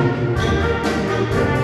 Música